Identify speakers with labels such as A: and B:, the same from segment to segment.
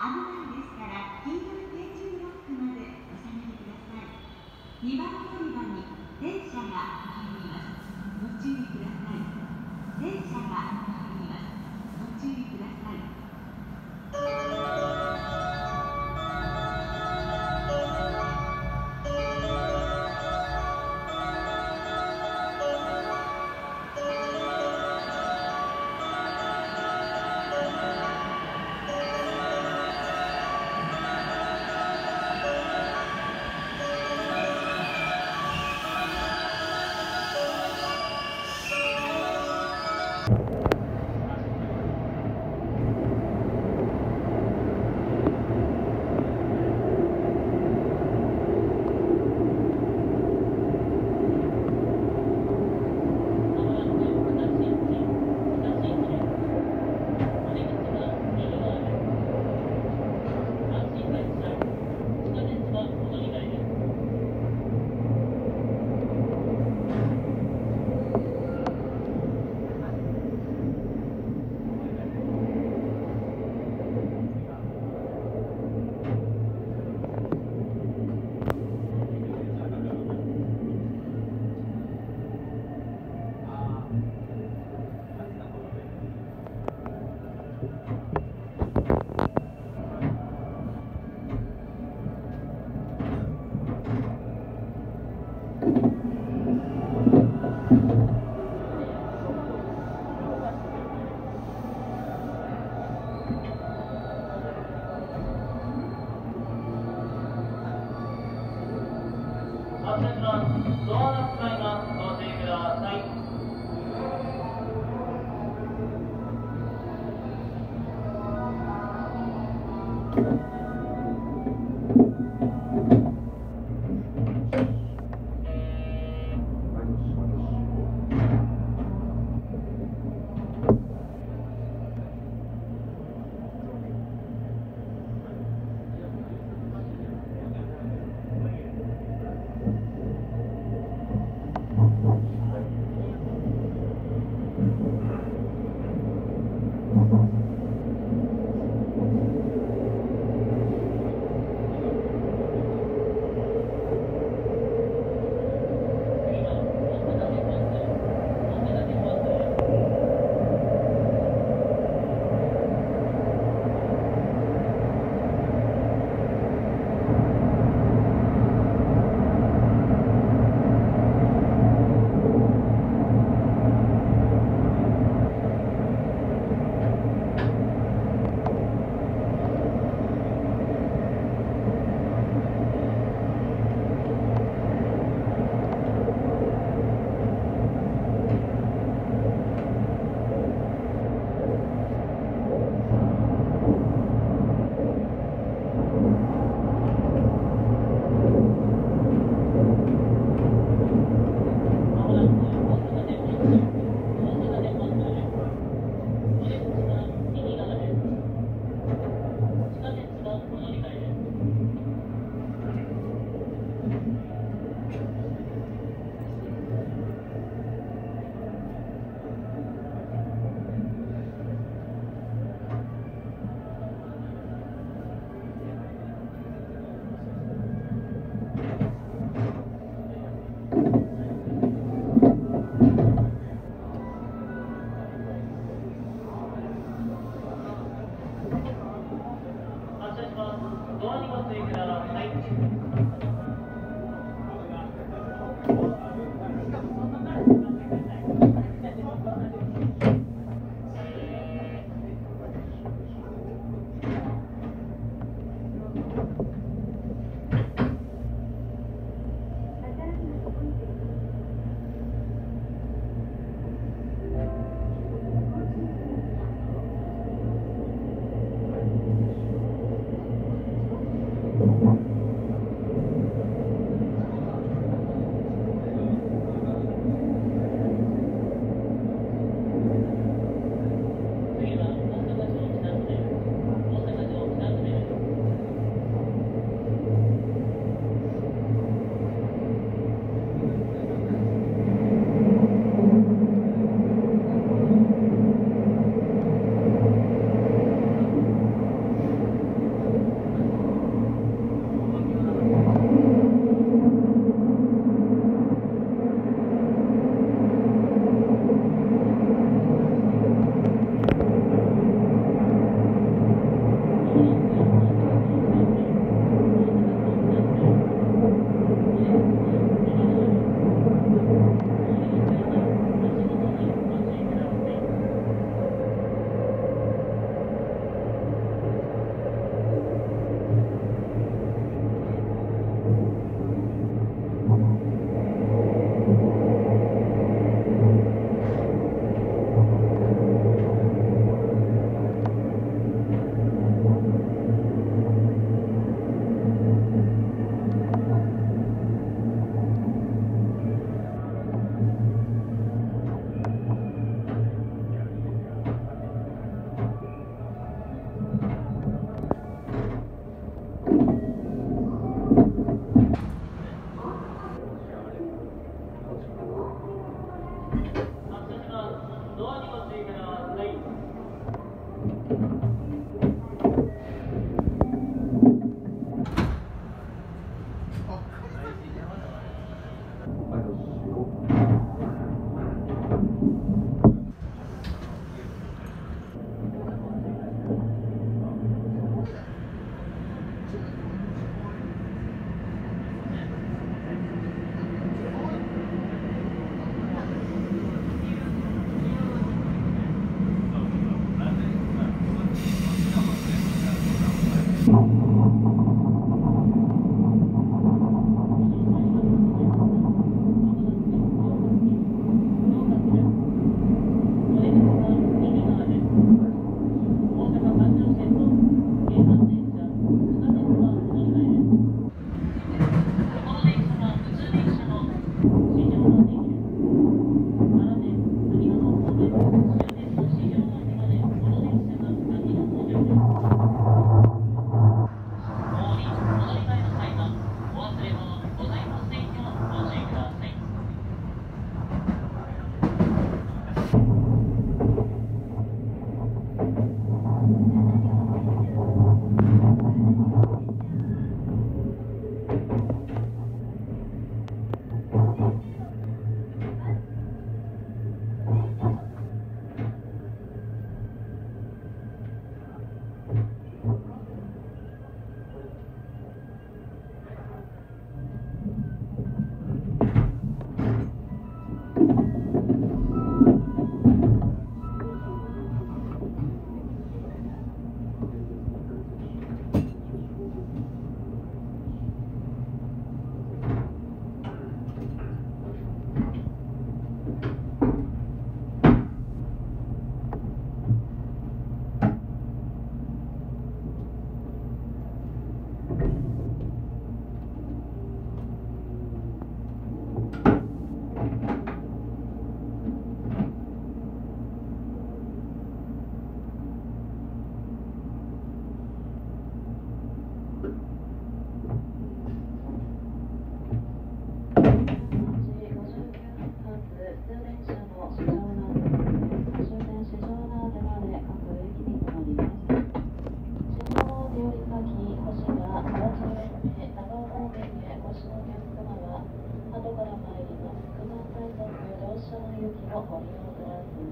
A: আমাদের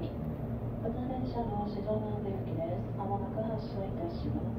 A: り、
B: 普通列車の静岡行きです。まもなく発車いたします。